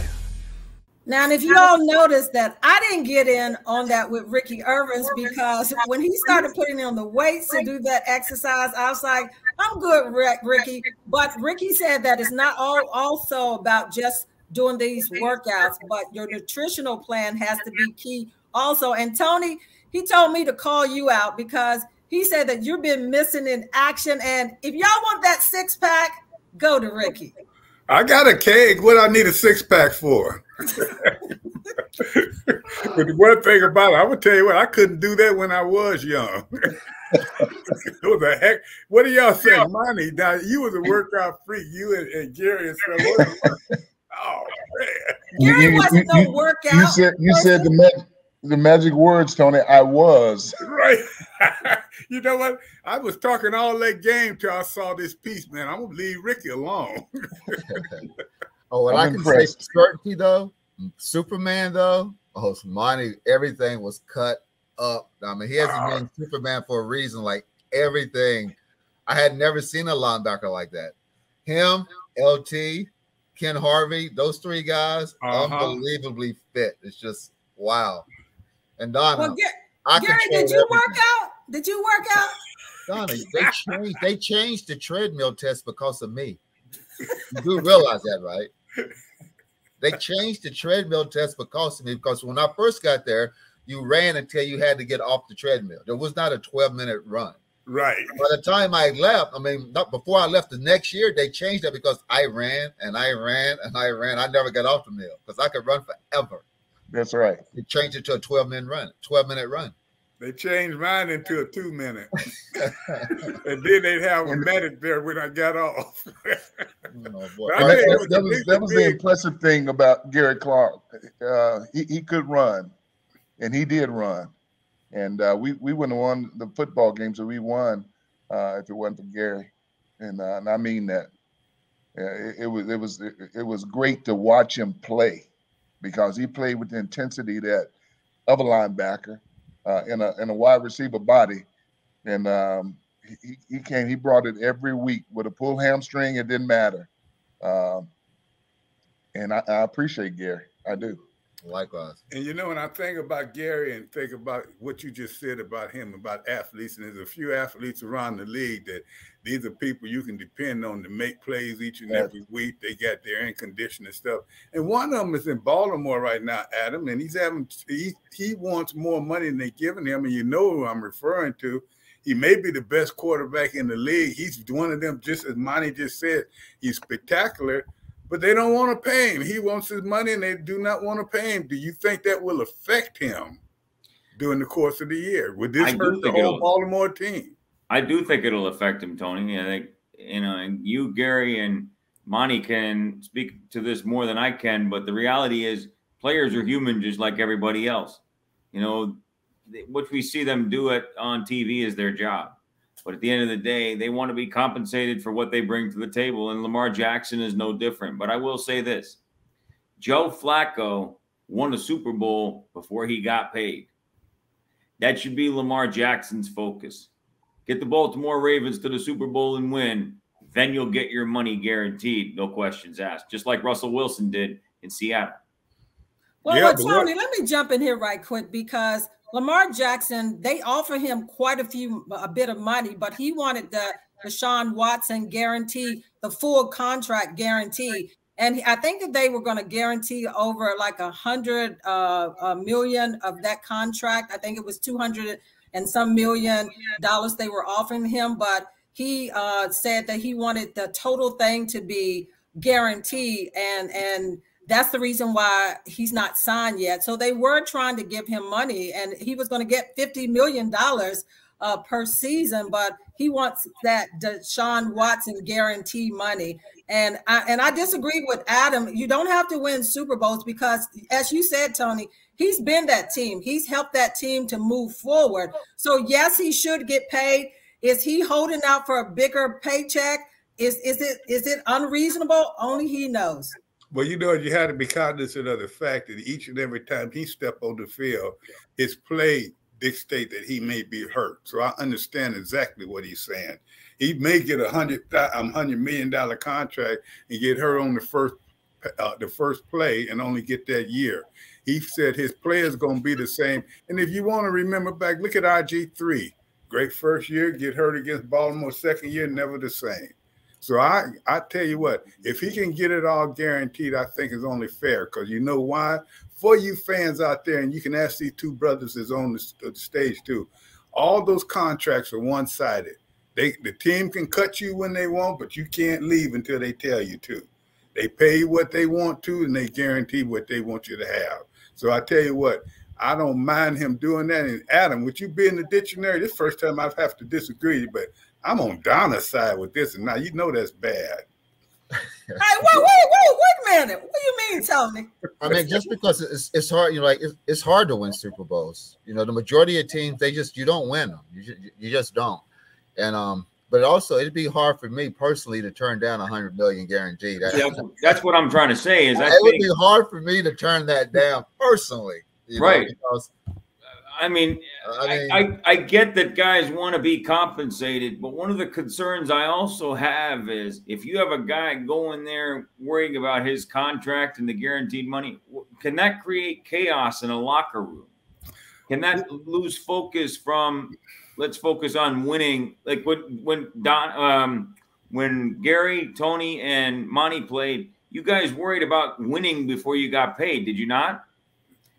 Now, and if you all notice that I didn't get in on that with Ricky Ervins because when he started putting on the weights to do that exercise, I was like, I'm good, Ricky. But Ricky said that it's not all also about just doing these workouts, but your nutritional plan has to be key also. And Tony, he told me to call you out because he said that you've been missing in action. And if y'all want that six pack, go to Ricky. I got a keg. What I need a six pack for? but the one thing about it, I would tell you what, I couldn't do that when I was young. it was a heck. What do y'all say, Monte? Now you was a workout freak. You and, and Gary and stuff. Oh man, Gary you, wasn't you, no workout. You said you said the ma- the magic words, Tony. I was right. you know what? I was talking all that game till I saw this piece, man. I'm gonna leave Ricky alone. oh, what I'm i can impressed. say certainty though, Superman though, oh money, everything was cut up. I mean, he hasn't uh, been Superman for a reason. Like everything, I had never seen a linebacker like that. Him, LT, Ken Harvey, those three guys, uh-huh. unbelievably fit. It's just wow. And Donna, well, I Gary, did you everything. work out? Did you work out? Donna, they changed. They changed the treadmill test because of me. You do realize that, right? They changed the treadmill test because of me. Because when I first got there, you ran until you had to get off the treadmill. There was not a 12 minute run. Right. By the time I left, I mean, not before I left the next year, they changed that because I ran and I ran and I ran. I never got off the mill because I could run forever. That's right. They changed it to a 12 minute run, 12 minute run. They changed mine into a two minute. and then they'd have a medic there when I got off. Oh, boy. That, that was, that was the impressive thing about Gary Clark. Uh, he, he could run, and he did run. And uh, we, we wouldn't have won the football games that we won uh, if it wasn't for Gary. And, uh, and I mean that. It, it, was it was it, it was great to watch him play because he played with the intensity that of a linebacker uh, in a in a wide receiver body, and um, he he came he brought it every week with a pull hamstring. It didn't matter, um, and I, I appreciate Gary. I do. Likewise. And you know, when I think about Gary and think about what you just said about him, about athletes, and there's a few athletes around the league that these are people you can depend on to make plays each and Yes. every week. They got their in condition and stuff. And one of them is in Baltimore right now, Adam, and he's having he he wants more money than they're giving him. And you know who I'm referring to. He may be the best quarterback in the league. He's one of them, just as Monte just said, he's spectacular, but they don't want to pay him. He wants his money and they do not want to pay him. Do you think that will affect him during the course of the year? Would this I hurt the whole Baltimore team? I do think it'll affect him, Tony. I think you know, and you, Gary, and Monte can speak to this more than I can. But the reality is, players are human, just like everybody else. You know, what we see them do it on TV is their job. But at the end of the day, they want to be compensated for what they bring to the table. And Lamar Jackson is no different. But I will say this Joe Flacco won a Super Bowl before he got paid. That should be Lamar Jackson's focus. Get the Baltimore Ravens to the Super Bowl and win. Then you'll get your money guaranteed, no questions asked, just like Russell Wilson did in Seattle. Well, Yeah, well, Tony, let me jump in here right quick because Lamar Jackson, they offer him quite a few, a bit of money, but he wanted the Deshaun Watson guarantee, the full contract guarantee. And I think that they were going to guarantee over like a hundred uh, million of that contract. I think it was 200 and some million dollars they were offering him, but he uh, said that he wanted the total thing to be guaranteed and and that's the reason why he's not signed yet. So they were trying to give him money, and he was going to get fifty million dollars uh, per season, but he wants that Deshaun Watson guarantee money. And I and I disagree with Adam. You don't have to win Super Bowls because, as you said, Tony, he's been that team. He's helped that team to move forward. So yes, he should get paid. Is he holding out for a bigger paycheck? Is is it is it unreasonable? Only he knows. Well, you know, you had to be cognizant of the fact that each and every time he stepped on the field, his play dictate that he may be hurt. So I understand exactly what he's saying. He may get a hundred um, hundred million dollar contract and get hurt on the first uh, the first play and only get that year. He said his play is going to be the same. And if you want to remember back, look at RG three. Great first year, get hurt against Baltimore. Second year, never the same. So I I tell you what, if he can get it all guaranteed, I think it's only fair because you know why? For you fans out there, and you can ask these two brothers that's on the, stage too. All those contracts are one sided. They the team can cut you when they want, but you can't leave until they tell you to. They pay you what they want to, and they guarantee what they want you to have. So I tell you what, I don't mind him doing that. And Adam, would you be in the dictionary? This first time I have to disagree, but I'm on Donna's side with this, and now you know that's bad. Hey, wait, wait, wait, wait a minute. What do you mean, Tony? I mean, just because it's it's hard, you know, like it's, it's hard to win Super Bowls. You know, the majority of teams they just you don't win them. You just, you just don't. And um, but also it'd be hard for me personally to turn down a hundred million guaranteed. See, that's, that's what I'm trying to say. Is I it would be hard for me to turn that down personally. you know, Right. because I mean, I, I, I get that guys want to be compensated, but one of the concerns I also have is if you have a guy going there worrying about his contract and the guaranteed money, can that create chaos in a locker room? Can that lose focus from let's focus on winning? Like when when Don um when Gary, Tony, and Monte played, you guys worried about winning before you got paid, did you not?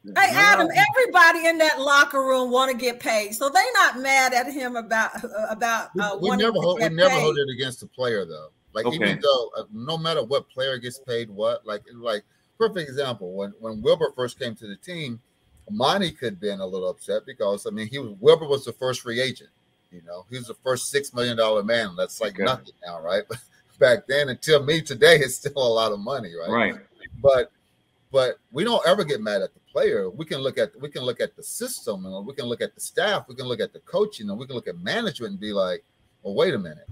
Hey, Adam, everybody in that locker room want to get paid, so they're not mad at him about about uh, we wanting never to hold, we get never paid. hold it against the player though. Like Okay. even though uh, no matter what player gets paid what, like like perfect example when when Wilber first came to the team, Monte could have been a little upset because I mean he was Wilber was the first free agent. You know, he was the first six million dollar man. That's like okay. nothing now, right? But back then, until me today, it's still a lot of money, right? Right. But but we don't ever get mad at the player. We can look at we can look at the system and we can look at the staff, we can look at the coaching, and we can look at management and be like, well, wait a minute.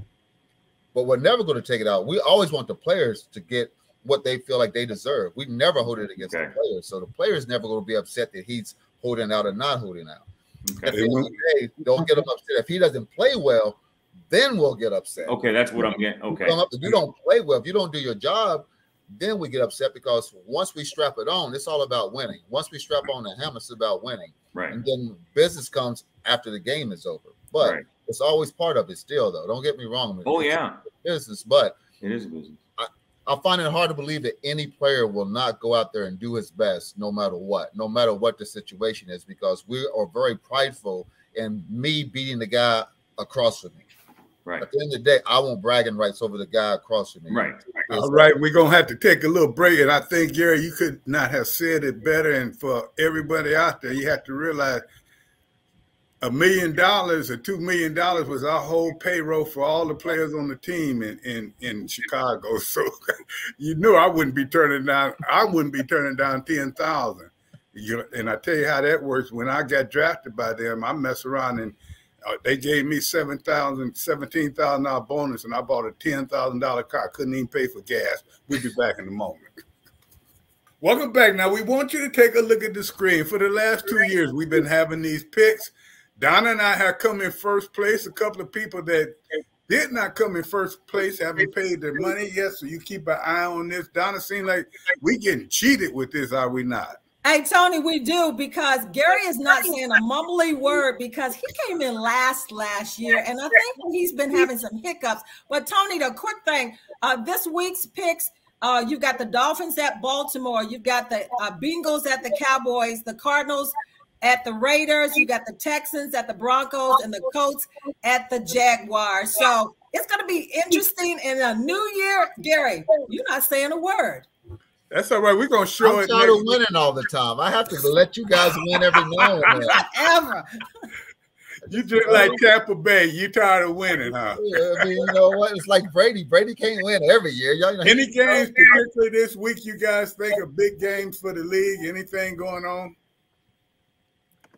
But we're never going to take it out. We always want the players to get what they feel like they deserve. We never hold it against okay. the players. So the players never going to be upset that he's holding out or not holding out. Okay. At the end of the day, don't get him upset. If he doesn't play well, then we'll get upset. Okay, that's what I'm getting. Okay. If you don't play well, if you don't do your job, then we get upset because once we strap it on, it's all about winning. Once we strap on the helmet, it's about winning. Right. And then business comes after the game is over. But right. it's always part of it still, though. Don't get me wrong. Oh, yeah. Business, but it is business. I, I find it hard to believe that any player will not go out there and do his best no matter what, no matter what the situation is, because we are very prideful in me beating the guy across from me. Right. At the end of the day, I want bragging rights over the guy across from me. Right. All right, we're gonna have to take a little break, and I think Gary, you could not have said it better. And for everybody out there, you have to realize a million dollars or two million dollars was our whole payroll for all the players on the team in in, in Chicago. So you knew I wouldn't be turning down. I wouldn't be turning down ten thousand. You and I tell you how that works. When I got drafted by them, I mess around and uh, they gave me seven thousand, seventeen thousand dollar bonus, and I bought a ten thousand dollar car. Couldn't even pay for gas. We'll be back in a moment. Welcome back. Now we want you to take a look at the screen. For the last two years, we've been having these picks. Donna and I have come in first place. A couple of people that did not come in first place haven't paid their money yet. So you keep an eye on this. Donna, seems like we getting cheated with this, are we not? Hey Tony, we do because Gary is not saying a mumbly word because he came in last last year, and I think he's been having some hiccups. But Tony, the quick thing, uh, this week's picks, uh, you've got the Dolphins at Baltimore, you've got the uh, Bengals at the Cowboys, the Cardinals at the Raiders, you got the Texans at the Broncos, and the Colts at the Jaguars. So it's going to be interesting in a new year. Gary, you're not saying a word. That's all right. We're gonna show I'm it. tired of winning all the time. I have to let you guys win every now and then. Ever. You just like Tampa Bay. You tired of winning, huh? Yeah, I mean, you know what? It's like Brady. Brady can't win every year. Y'all, know, Any games, particularly this week, you guys think of big games for the league? Anything going on?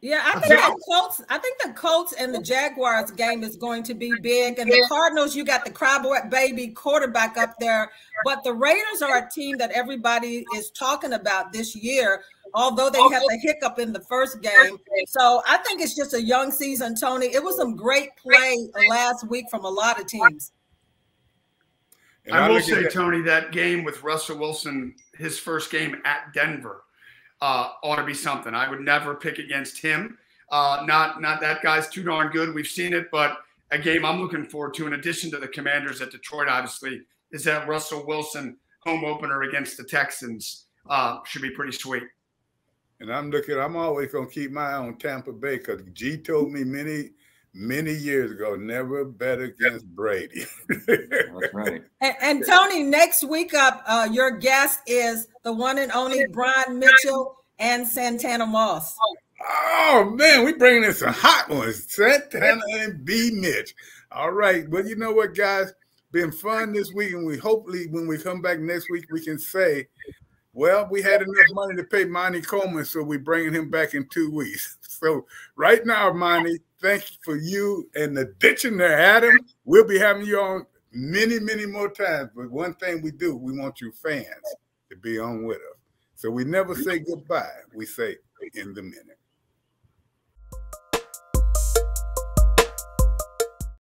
Yeah, I think the Colts. I think the Colts and the Jaguars game is going to be big, and the Cardinals. You got the cryboy baby quarterback up there, but the Raiders are a team that everybody is talking about this year. Although they had the hiccup in the first game, so I think it's just a young season. Tony, it was some great play last week from a lot of teams. I will say, Tony, that game with Russell Wilson, his first game at Denver uh, ought to be something. I would never pick against him. Uh, not not that guy's too darn good. We've seen it, but a game I'm looking forward to, in addition to the Commanders at Detroit, obviously, is that Russell Wilson home opener against the Texans. Uh, should be pretty sweet. And I'm looking. I'm always gonna keep my eye on Tampa Bay because G told me many many years ago, never bet against Brady. That's right. And, and, Tony, next week up, uh, your guest is the one and only Brian Mitchell and Santana Moss. Oh man, we bringing in some hot ones, Santana and B Mitch. All right, well, you know what, guys, been fun this week, and we hopefully when we come back next week, we can say, well, we had enough money to pay Monte Coleman, so we're bringing him back in two weeks. So right now, Monte, thank you for you and the ditching there, Adam. We'll be having you on many, many more times. But one thing we do, we want you fans to be on with us. So we never say goodbye. We say in the minute.